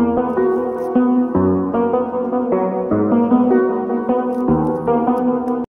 Thank you.